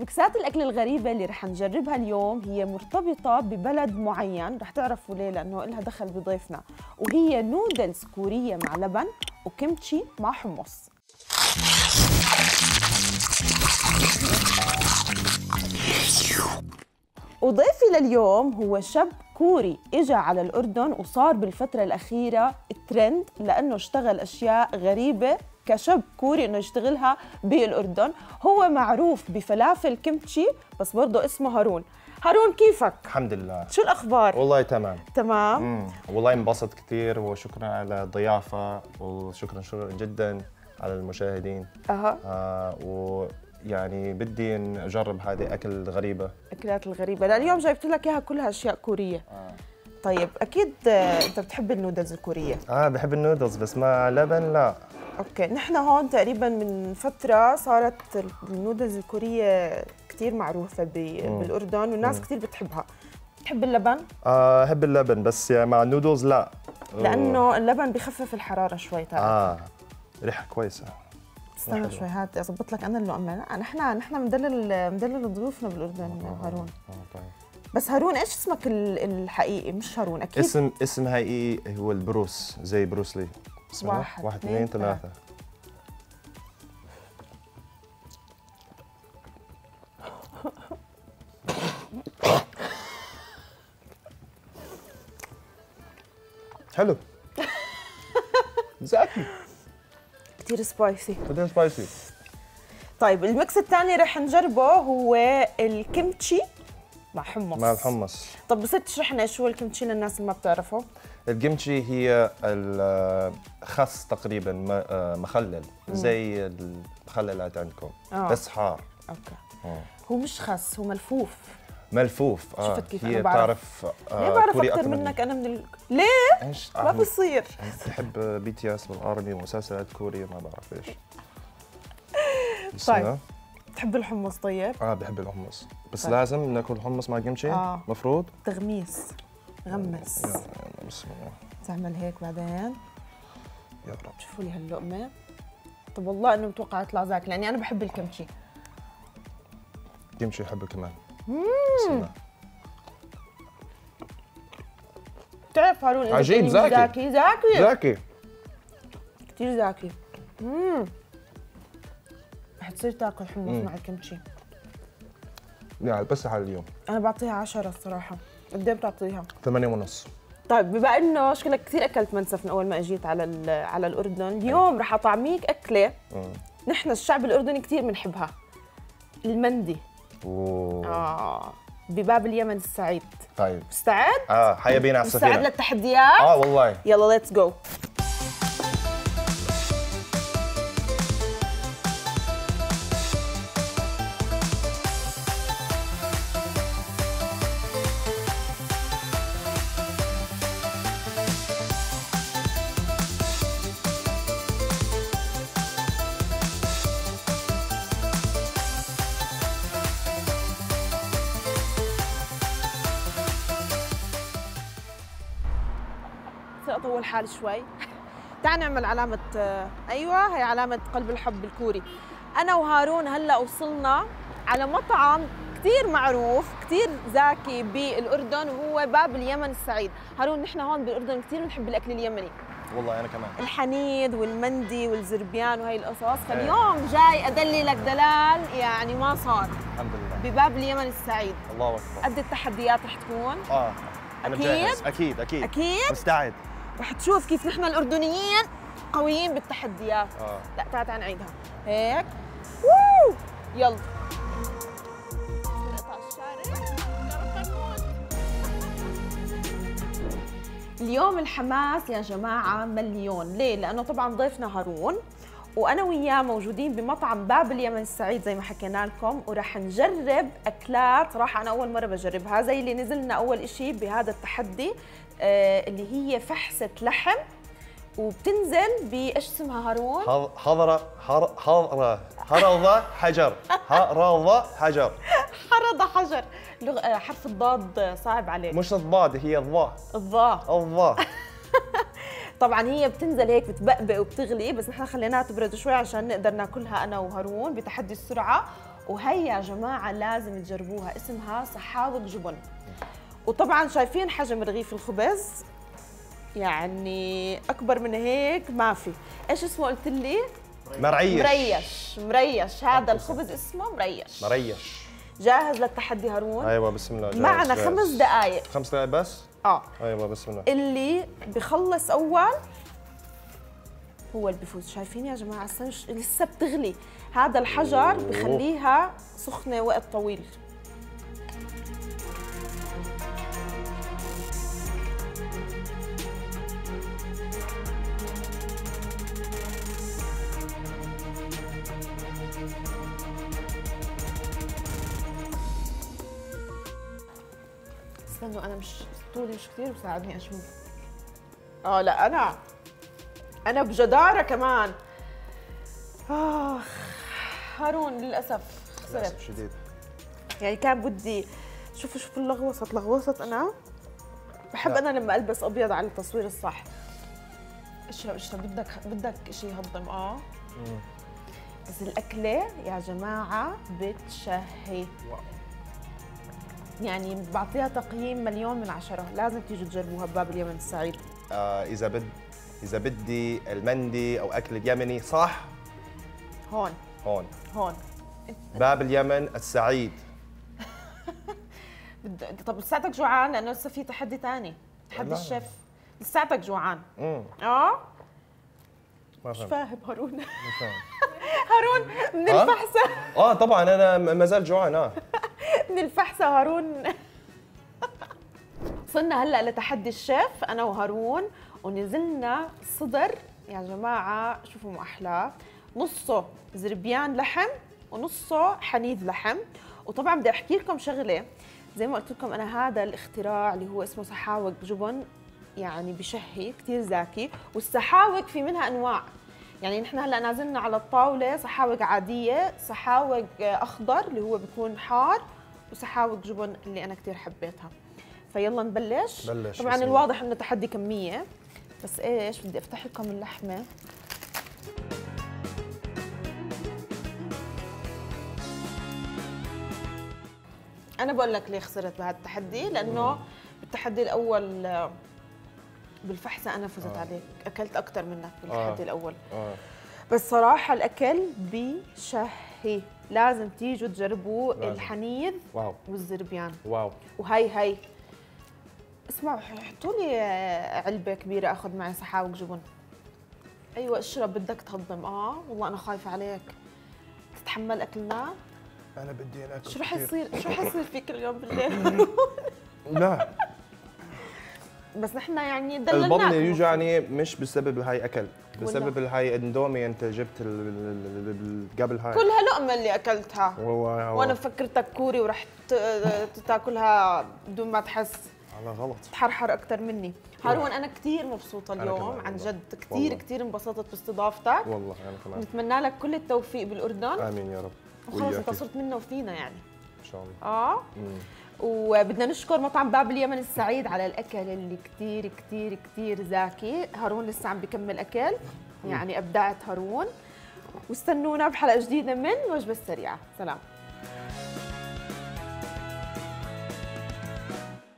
مكسات الأكل الغريبة اللي رح نجربها اليوم هي مرتبطة ببلد معين. رح تعرفوا ليه؟ لأنه إلها دخل بضيفنا. وهي نودلز كورية مع لبن وكيمتشي مع حمص. وضيفي لليوم هو شاب كوري. اجى على الأردن وصار بالفترة الأخيرة ترند لأنه اشتغل أشياء غريبة كشاب كوري إنه يشتغلها بالأردن. هو معروف بفلافل كيمتشي بس برضه اسمه هارون. هارون كيفك؟ الحمد لله. شو الأخبار؟ والله تمام. تمام. مم. والله انبسط كثير وشكرا على الضيافة وشكرا شكرا جدا على المشاهدين. أها. آه ويعني بدي اجرب هذه أكل غريبة. الاكلات الغريبة. لا اليوم جايبت لك إياها كلها أشياء كورية. آه. طيب أكيد آه، أنت بتحب النودلز الكورية. آه بحب النودلز بس مع لبن لا. okay. نحن هون تقريبا من فترة صارت النودلز الكورية كثير معروفة. بالأردن والناس كثير بتحبها. بتحب اللبن؟ آه بحب اللبن بس يعني مع النودلز لا. لأنه اللبن بخفف الحرارة شوي ترى. آه ريحة كويسة. استنى. شوي هات أظبط لك أنا اللقمه لا نحن نحن مدلل مدلل ضيوفنا بالأردن هارون. آه طيب. بس هارون إيش اسمك ال- الحقيقي؟ مش هارون أكيد. اسم اسم هاي هو البروس زي بروس لي. اسمه واحد، واحد اثنين، ثلاثة حلو. زاكي كثير spicy بعدين spicy طيب ال mix الثاني رح نجربه هو الكيمتشي مع حمص. مع الحمص. طب بصير تشرح لنا شو الكيمتشي للناس اللي ما بتعرفه؟ الكيمتشي هي الخس تقريبا آه، مخلل زي المخللات عندكم آه. بس حار. okay. آه. هو مش خس هو ملفوف. ملفوف آه. شفت كيف؟ هي. بتعرف آه ليه بعرف أكثر. منك؟ أنا من ال... ليه؟ ما بصير بحب BTS وال ARMY ومسلسلات كورية ما بعرف إيش. بس طيب. بتحب الحمص طيب؟ آه بحب الحمص. بس طيب. لازم ناكل حمص مع كيمتشي آه. مفروض؟ تغميس. غمس. بسم الله تعمل هيك بعدين؟ يا رب. شوفوا لي هاللقمة. طب والله إنه متوقع يطلع زاك لأني أنا بحب الكمشي. جيمشي يحبه كمان. الله. بتعرف هارون عجيب، زاكي. زاكي زاكي زاكي كثير زاكي امم رح تصير تاكل حمص. مع الكمشي. يعني بس على اليوم. أنا بعطيها عشرة الصراحة. قد إيه بتعطيها؟ ثمانية ونص. طيب بما إنه شكلك كثير أكلت منسف من أول ما إجيت على على الأردن اليوم رح اطعميك أكلة. نحن الشعب الأردني كثير بنحبها المندي. أوه. آه بباب اليمن السعيد. طيب. مستعد؟ آه هيا بينا على مستعد السفينة للتحديات؟ آه والله. يلا let's go أطول حالي شوي. تعال نعمل علامة آه، أيوه هي علامة قلب الحب الكوري. أنا وهارون هلأ وصلنا على مطعم كثير معروف كثير زاكي بالأردن وهو باب اليمن السعيد. هارون نحن هون بالأردن كثير بنحب الأكل اليمني. والله أنا كمان. الحنيد والمندي والزربيان وهي القصص. فاليوم جاي ادللك دلال يعني ما صار. الحمد لله. بباب اليمن السعيد. الله أكبر. قد التحديات رح تكون؟ آه أنا أكيد؟ مجهز أكيد أكيد. أكيد؟ مستعد. رح تشوف كيف نحن الأردنيين قويين بالتحديات. آه. لا تعال تعال نعيدها. هيك. ووو! يلا. اليوم الحماس يا جماعة مليون. ليه؟ لأنه طبعا ضيفنا هارون. وأنا وياه موجودين بمطعم باب اليمن السعيد زي ما حكينا لكم ورح نجرب أكلات. صراحة أنا أول مرة بجربها زي اللي نزلنا أول إشي بهذا التحدي آه اللي هي فحسة لحم وبتنزل بإيش اسمها هارون؟ حض- حضرة حضرة حرضة حجر. حرضة حجر. حرض حجر. آه، حرف الضاد صعب عليك. مش الضاد هي الضاء. الضاء. الضاء. طبعا هي بتنزل هيك بتبقبق وبتغلي بس نحن خليناها تبرد شوي عشان نقدر ناكلها أنا وهارون بتحدي السرعة. وهي يا جماعة لازم تجربوها اسمها صحاوق جبن وطبعا شايفين حجم رغيف الخبز؟ يعني أكبر من هيك ما في. إيش اسمه قلت لي؟ مريش. مريش. مريش. هذا الخبز اسمه مريش. مريش. جاهز للتحدي هارون؟ أيوه بسم الله جاهز معنا جاهز. خمس دقائق خمس دقائق بس؟ آه. أيوه بسم الله. اللي بخلص أول هو اللي بيفوز شايفين يا جماعة؟ لسه بتغلي. هذا الحجر. بخليها سخنة وقت طويل. استنوا أنا مش طولي مش كثير بساعدني أشوف. آه لا أنا أنا بجدارة كمان. آخ هارون للأسف خسرت. للأسف شديد. يعني كان بدي شوفوا شوفوا اللغوصت لغوصت أنا بحب لا. أنا لما ألبس أبيض على التصوير الصح. إيش إيش بدك بدك شيء يهضم. آه. مم. بس الأكلة يا جماعة بتشهي. واو. يعني بعطيها تقييم مليون من عشرة. لازم تيجوا تجربوها بباب اليمن السعيد. آه إذا بد إذا بدي المندي أو أكل اليمني صح؟ هون. هون. هون. باب اليمن السعيد. طب لساتك جوعان؟ لأنه لسه في تحدي ثاني تحدي. الشيف. لساتك جوعان. آه؟ ما مش فاهم هارون. مش فاهم. هارون من ها؟ الفحصه آه طبعا أنا ما زال جوعان آه. من الفحصه هارون. وصلنا هلا لتحدي الشيف أنا وهارون ونزلنا صدر. يا جماعة شوفوا ما احلاه نصه زربيان لحم ونصه حنيذ لحم. وطبعا بدي أحكي لكم شغلة. زي ما قلت لكم أنا هذا الاختراع اللي هو اسمه سحاوق جبن يعني بشهي كثير زاكي. والسحاوق في منها أنواع. يعني نحن هلا نازلنا على الطاولة سحاوق عادية سحاوق أخضر اللي هو بيكون حار وسحاوق جبن اللي أنا كثير حبيتها. فيلا نبلش. بلش، طبعا بسم الله. الواضح إنه تحدي كمية. بس إيش بدي أفتح لكم اللحمة. أنا بقول لك ليه خسرت بهذا التحدي؟ لأنه بالتحدي الأول آه، بالفحصة أنا فزت آه. عليك. أكلت أكثر منك بالتحدي آه. الأول. آه. بس صراحة الأكل بشهي لازم تيجوا تجربوا لازم. الحنيذ واو. والزربيان. واو. وهي هي اسمعوا حطوا لي علبة كبيرة أخذ معي سحاوق جبن أيوه اشرب بدك تهضم. آه والله أنا خايفة عليك. تتحمل أكلنا؟ أنا بدي أكل شو رح. يصير؟ شو رح يصير فيك اليوم بالليل؟ لا. بس نحن يعني دللناك البطن يوجعني مش بسبب هاي أكل بسبب؟ هاي إندومي أنت جبت قبل هاي. كلها لقمة اللي أكلتها. و- وأنا فكرتك كوري ورح ت- تاكلها بدون ما تحس. على غلط. تحرحر أكثر مني. هارون أنا كثير مبسوطة اليوم عن. جد. كثير. كثير انبسطت باستضافتك. والله أنا كمان. نتمنى لك كل التوفيق بالأردن. آمين يا رب. وخلص. انت صرت منا وفينا يعني. إن شاء الله. آه؟ مم. وبدنا نشكر مطعم باب اليمن السعيد على الأكل اللي كثير كثير كثير زاكي هارون لسه عم بكمل أكل يعني ابدعت هارون. واستنونا بحلقة جديدة من وجبة السريعه سلام.